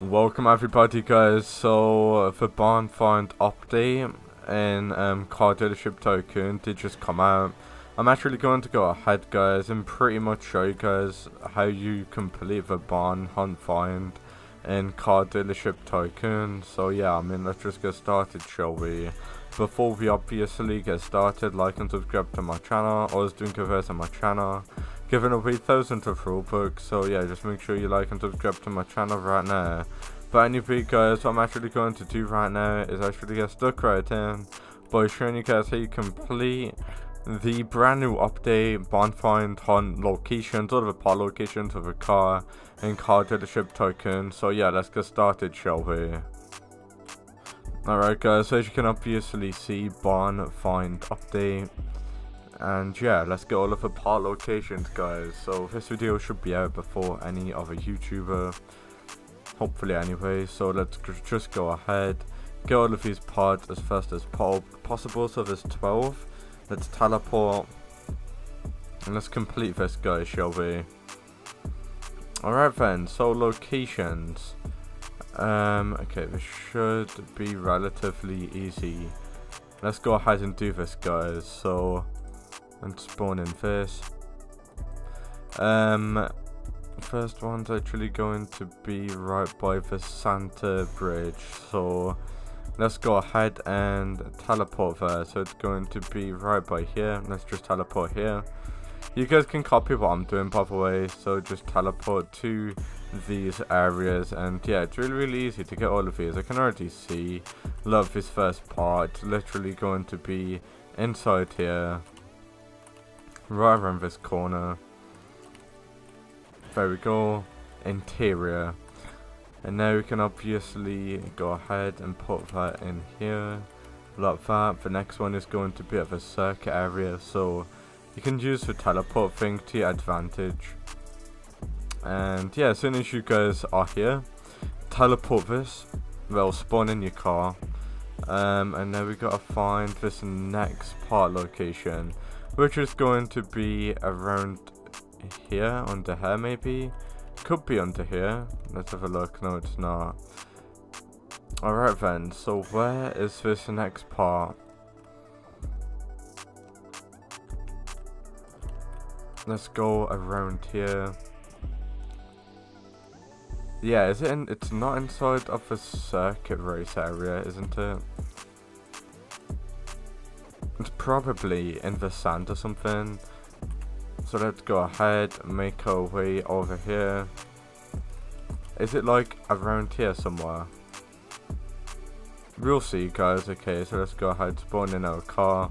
Welcome everybody guys, so the barn find update in um, Car Dealership Tycoon did just come out. I'm actually going to go ahead guys and pretty much show you guys how you complete the barn hunt find in Car Dealership Tycoon. So yeah, I mean let's just get started shall we. Before we obviously get started, like and subscribe to my channel, I was doing covers on my channel giving away thousands of Robux. So yeah, just make sure you like and subscribe to my channel right now. But anyway guys, what I'm actually going to do right now is actually get stuck right in by showing you guys how you complete the brand new update barn find hunt locations, all of the pod locations of a car and car dealership tycoon So yeah, let's get started shall we? Alright guys, so as you can obviously see, barn find update and yeah, let's get all of the part locations guys. So this video should be out before any other YouTuber. Hopefully anyway, so let's just go ahead. Get all of these pods as fast as po possible, so there's 12. Let's teleport. And let's complete this guys, shall we? Alright then, so locations. Um, okay, this should be relatively easy. Let's go ahead and do this guys. So, and spawn in first. Um, first one's actually going to be right by the Santa Bridge, so let's go ahead and teleport there. So it's going to be right by here. Let's just teleport here. You guys can copy what I'm doing by the way, so just teleport to these areas and yeah it's really really easy to get all of these I can already see love this first part literally going to be inside here right around this corner. There we go. Interior. And now we can obviously go ahead and put that in here. Like that. The next one is going to be at the circuit area. So you can use the teleport thing to your advantage. And yeah, as soon as you guys are here, teleport this. They'll spawn in your car. Um, and then we gotta find this next part location which is going to be around here, under here maybe? Could be under here. Let's have a look. No, it's not. Alright then, so where is this next part? Let's go around here. Yeah, is it in, it's not inside of the circuit race area, isn't it? It's probably in the sand or something. So let's go ahead make our way over here. Is it like around here somewhere? We'll see guys. Okay, so let's go ahead spawn in our car.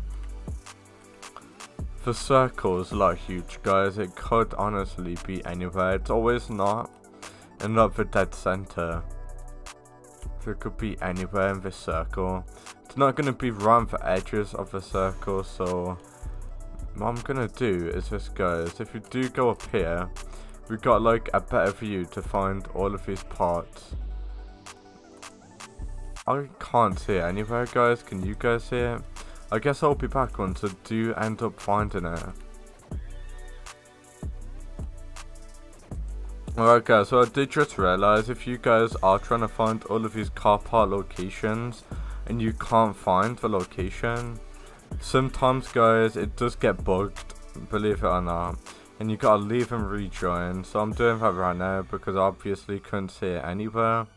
The circle's like huge guys. It could honestly be anywhere. It's always not. And not the dead center. It could be anywhere in this circle It's not going to be right the edges of the circle, so what I'm going to do is this guys, if you do go up here, we've got like a better view to find all of these parts. I can't see it anywhere guys, can you guys see it? I guess I'll be back once I do end up finding it. Alright guys, so I did just realise if you guys are trying to find all of these car part locations, and you can't find the location, sometimes guys it does get bugged, believe it or not. And you gotta leave and rejoin. So I'm doing that right now because I obviously couldn't see it anywhere.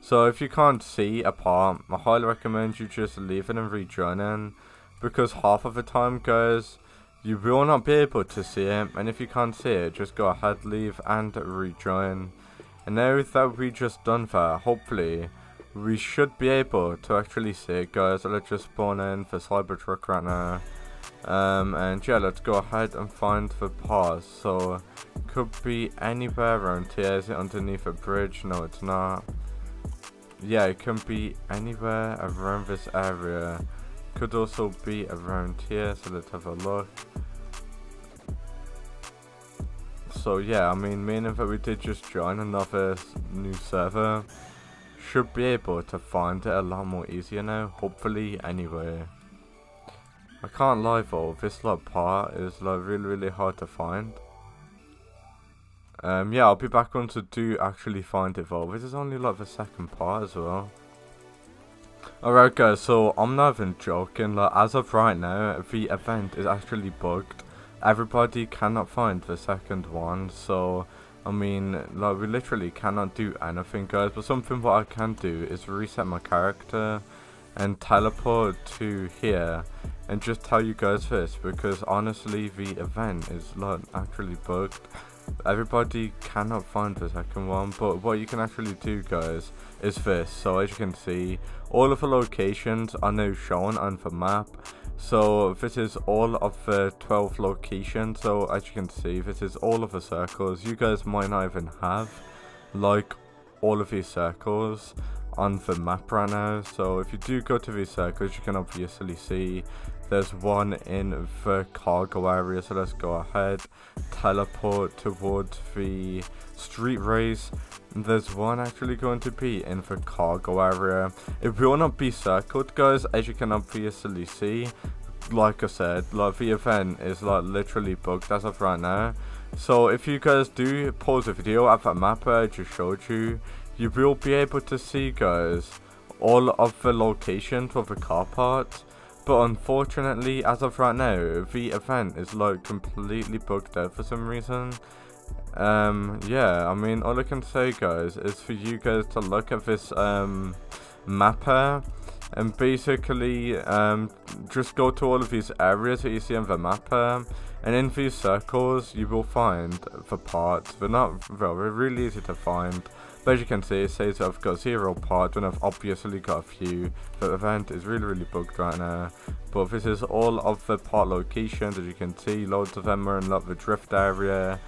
So if you can't see a part, I highly recommend you just leaving and rejoining. Because half of the time guys, you will not be able to see it. And if you can't see it, just go ahead, leave and rejoin. And now that we just done that, hopefully we should be able to actually see it guys. Let's just spawn in for Cybertruck right now. Um, and yeah let's go ahead and find the pause so could be anywhere around here. Is it underneath a bridge? No it's not. Yeah it can be anywhere around this area could also be around here so let's have a look so yeah I mean meaning that we did just join another new server should be able to find it a lot more easier now, hopefully anyway. I can't lie though, this like part is like really really hard to find. um, yeah, I'll be back on to do actually find it though. This is only like the second part as well. Alright guys, so I'm not even joking, like as of right now, the event is actually bugged. Everybody cannot find the second one, so I mean, like we literally cannot do anything guys, but something what I can do is reset my character and teleport to here and just tell you guys this because honestly the event is like actually bugged everybody cannot find the second one but what you can actually do guys is this. So as you can see all of the locations are now shown on the map. So this is all of the 12 locations. So as you can see this is all of the circles. You guys might not even have like all of these circles on the map right now. So if you do go to these circles you can obviously see there's one in the cargo area. So let's go ahead teleport towards the street race. There's one actually going to be in the cargo area. It will not be circled guys as you can obviously see. Like i said like the event is like literally bugged as of right now. So if you guys do pause the video at that map I just showed you you will be able to see guys all of the locations for the car parts but unfortunately as of right now the event is like completely bugged out for some reason. Um yeah i mean all i can say guys is for you guys to look at this um mapper and basically um just go to all of these areas that you see on the mapper and in these circles you will find the parts they're not well they're really easy to find but as you can see, it says I've got zero parts and I've obviously got a few. The event is really, really bugged right now. But this is all of the part locations, as you can see, loads of them are in like the drift area.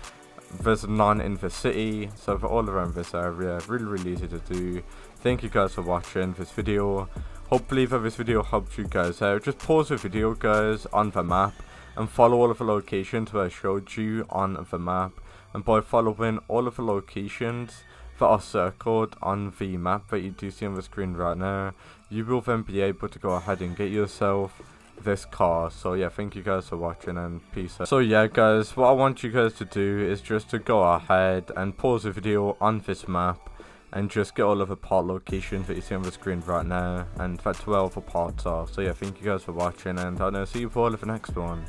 There's none in the city, so for all around this area, really, really easy to do. Thank you guys for watching this video. Hopefully that this video helped you guys out. Just pause the video guys on the map and follow all of the locations that I showed you on the map. And by following all of the locations, that are circled on the map that you do see on the screen right now, you will then be able to go ahead and get yourself this car. So yeah, thank you guys for watching and peace out. So yeah guys, what I want you guys to do is just to go ahead and pause the video on this map and just get all of the part locations that you see on the screen right now and that's where all the parts are. So yeah, thank you guys for watching and I'll see you for all of the next one.